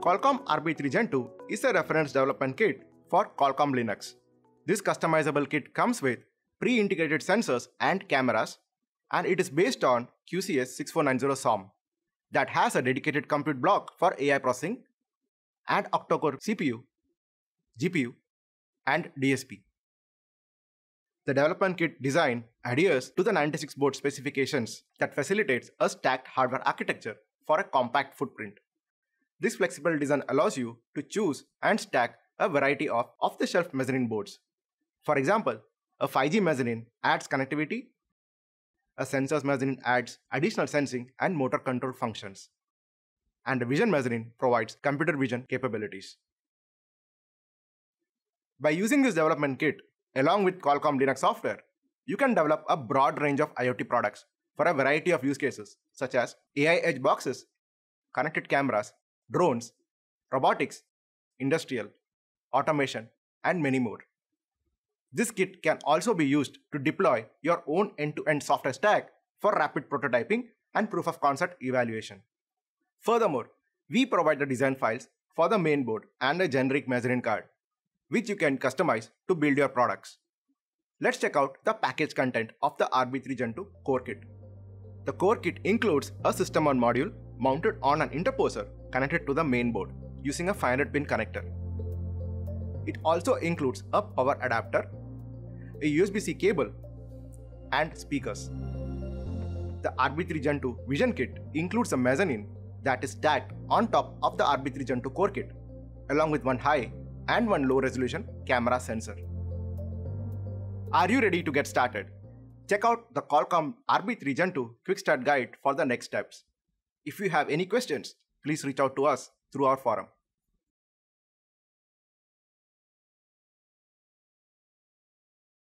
Qualcomm RB3 Gen 2 is a reference development kit for Qualcomm Linux. This customizable kit comes with pre-integrated sensors and cameras and it is based on QCS 6490 SOM that has a dedicated compute block for AI processing and octa-core CPU, GPU and DSP. The development kit design adheres to the 96 board specifications that facilitates a stacked hardware architecture for a compact footprint. This flexible design allows you to choose and stack a variety of off-the-shelf mezzanine boards. For example, a 5G mezzanine adds connectivity, a sensors mezzanine adds additional sensing and motor control functions, and a vision mezzanine provides computer vision capabilities. By using this development kit, Along with Qualcomm Linux software, you can develop a broad range of IoT products for a variety of use cases such as AI edge boxes, connected cameras, drones, robotics, industrial, automation, and many more. This kit can also be used to deploy your own end-to-end software stack for rapid prototyping and proof of concept evaluation. Furthermore, we provide the design files for the mainboard and a generic mezzanine card which you can customize to build your products. Let's check out the package content of the RB3 Gen 2 core kit. The core kit includes a system on module mounted on an interposer connected to the main board using a 500 pin connector. It also includes a power adapter, a USB-C cable, and speakers. The RB3 Gen 2 Vision Kit includes a mezzanine that is stacked on top of the RB3 Gen 2 core kit, along with one high and one low resolution camera sensor. Are you ready to get started? Check out the Qualcomm RB3 Gen 2 Quick Start Guide for the next steps. If you have any questions, please reach out to us through our forum.